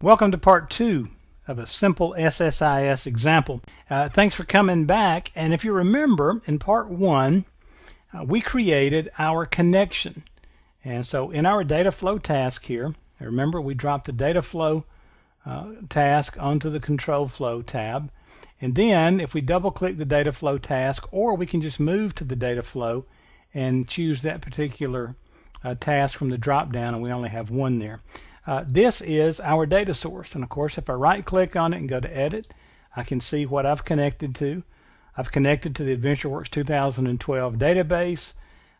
Welcome to part two of a simple SSIS example. Uh, thanks for coming back. And if you remember, in part one, uh, we created our connection. And so in our data flow task here, remember we dropped the data flow uh, task onto the control flow tab. And then if we double click the data flow task, or we can just move to the data flow and choose that particular uh, task from the drop down, and we only have one there. Uh, this is our data source. And of course, if I right click on it and go to edit, I can see what I've connected to. I've connected to the AdventureWorks 2012 database.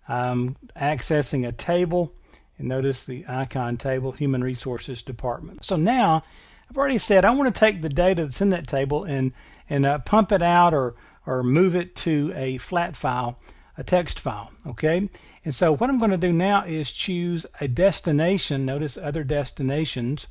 I'm accessing a table. And notice the icon table, Human Resources Department. So now, I've already said I want to take the data that's in that table and, and uh, pump it out or, or move it to a flat file, a text file. Okay? And so what I'm going to do now is choose a destination. Notice other destinations.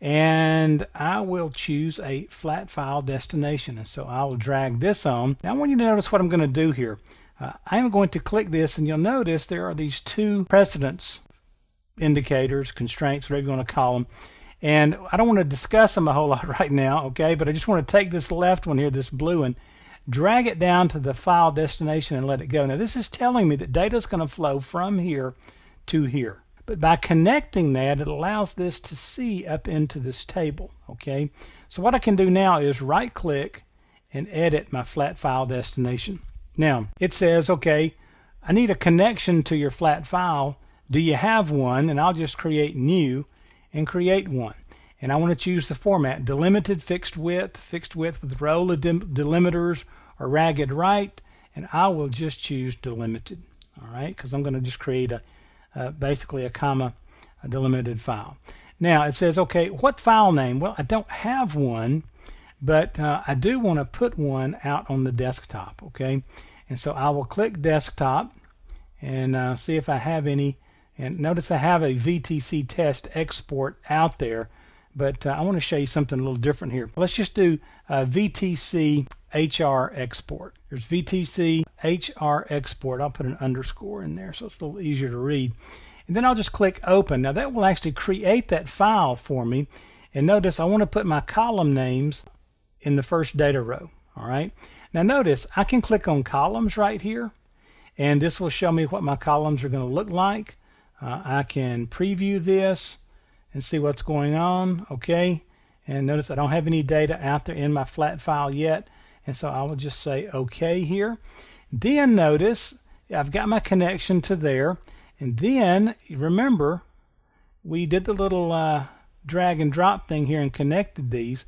And I will choose a flat file destination. And so I will drag this on. Now I want you to notice what I'm going to do here. Uh, I'm going to click this and you'll notice there are these two precedence indicators, constraints, whatever you want to call them. And I don't want to discuss them a whole lot right now, okay? But I just want to take this left one here, this blue one, drag it down to the file destination and let it go. Now this is telling me that data is going to flow from here to here. But by connecting that, it allows this to see up into this table. Okay, so what I can do now is right click and edit my flat file destination. Now it says, okay, I need a connection to your flat file. Do you have one? And I'll just create new and create one. And I want to choose the format, delimited fixed width, fixed width with row delimiters or ragged right, and I will just choose delimited, all right, because I'm going to just create a, basically a comma a delimited file. Now it says, okay, what file name? Well, I don't have one, but uh, I do want to put one out on the desktop, okay? And so I will click desktop and uh, see if I have any. And notice I have a VTC test export out there but uh, I want to show you something a little different here. Let's just do uh, VTC HR export. There's VTC HR export. I'll put an underscore in there so it's a little easier to read. And then I'll just click open. Now that will actually create that file for me. And notice I want to put my column names in the first data row. All right. Now notice I can click on columns right here and this will show me what my columns are going to look like. Uh, I can preview this and see what's going on. Okay. And notice I don't have any data out there in my flat file yet. And so I will just say OK here. Then notice I've got my connection to there. And then remember, we did the little uh, drag and drop thing here and connected these.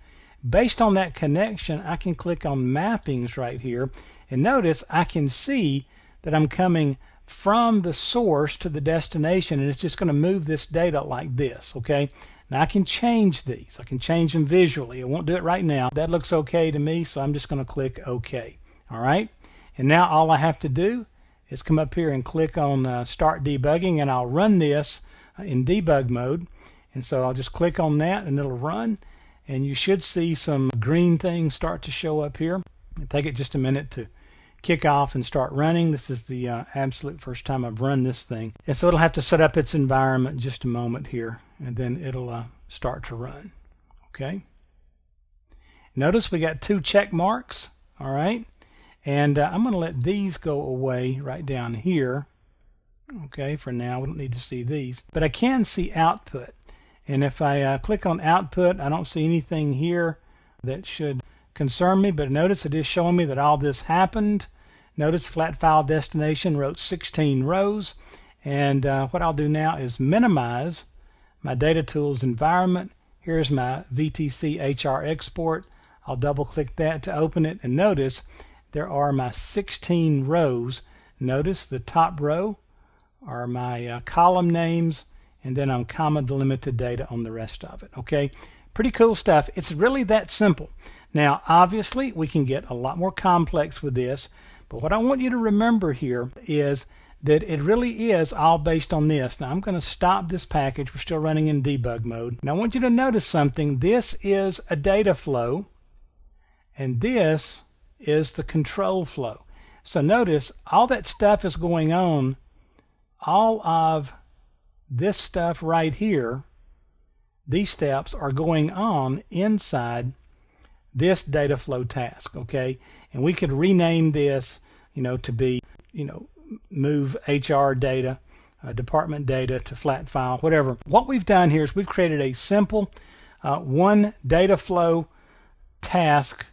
Based on that connection, I can click on mappings right here. And notice I can see that I'm coming from the source to the destination and it's just going to move this data like this okay? Now I can change these. I can change them visually. I won't do it right now. That looks okay to me so I'm just going to click OK all right? And now all I have to do is come up here and click on uh, start debugging and I'll run this uh, in debug mode. And so I'll just click on that and it'll run and you should see some green things start to show up here. It'll take it just a minute to kick off and start running. This is the uh, absolute first time I've run this thing. And so it'll have to set up its environment just a moment here, and then it'll uh, start to run. Okay. Notice we got two check marks. All right. And uh, I'm going to let these go away right down here. Okay, for now we don't need to see these. But I can see output. And if I uh, click on output, I don't see anything here that should concern me, but notice it is showing me that all this happened. Notice flat file destination wrote 16 rows. And uh, what I'll do now is minimize my data tools environment. Here's my VTC HR export. I'll double click that to open it and notice there are my 16 rows. Notice the top row are my uh, column names and then I'm comma delimited data on the rest of it. Okay, pretty cool stuff. It's really that simple. Now obviously we can get a lot more complex with this but what I want you to remember here is that it really is all based on this. Now I'm going to stop this package. We're still running in debug mode. Now I want you to notice something. This is a data flow and this is the control flow. So notice all that stuff is going on. All of this stuff right here, these steps are going on inside this data flow task, okay? And we could rename this, you know, to be, you know, move HR data, uh, department data to flat file, whatever. What we've done here is we've created a simple uh, one data flow task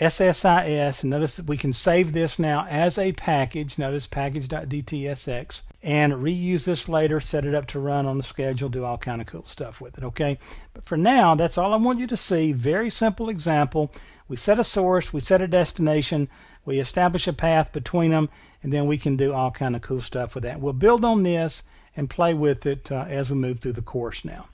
SSIS. Notice that we can save this now as a package. Notice package.dtsx and reuse this later, set it up to run on the schedule, do all kind of cool stuff with it. Okay, but for now, that's all I want you to see. Very simple example. We set a source, we set a destination, we establish a path between them, and then we can do all kind of cool stuff with that. We'll build on this and play with it uh, as we move through the course now.